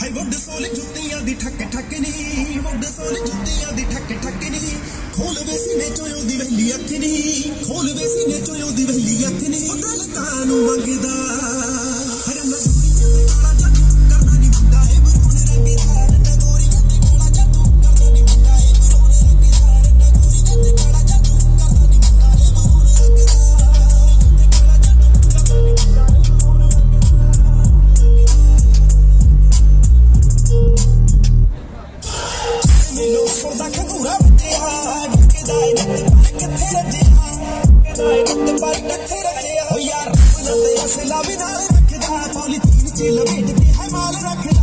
High ਵੱਡ ਸੋਲ ਜੁੱਤੀਆਂ ਦੀ ਠੱਕ ਠੱਕ ਨੀ, ਵੱਡ ਸੋਲ ਜੁੱਤੀਆਂ ਦੀ ਠੱਕ ਠੱਕ ਨੀ। ਖੋਲ ਵੇ ਸੀਨੇ ਚੋਂ ਉਹਦੀ ਵਹਿਲੀ ਅੱਖ ਨੀ, ਖੋਲ ਵੇ ਸੀਨੇ ਚੋਂ ਉਹਦੀ ਵਹਿਲੀ ਅੱਖ ਨੀ। ਉਹ ਦਿਲ ਕਾਨੂੰ ਮੰਗਦਾ ਮੈਨੂੰ ਸੁਰਦਾ ਖੰਗੂਰਾ ਵੱਜਿਆ ਡਿੱਕਦਾ ਏ ਨਿੱਤ ਕਿੱਥੇ ਰੱਜਿਆ? ਡਿੱਕਦਾ ਪਰ ਕਿੱਥੇ ਰੱਜਿਆ? ਓ ਯਾਰ, ਰੱਬ ਨਾ ਤੇ ਅਸਲਾ ਵੀ ਨਾਲ ਰੱਖਦਾ ਪੌਲੀਥੀਨ ਚ ਲਪੇਟ ਕੇ ਹੈ ਮਾਲ ਰੱਖਦਾ।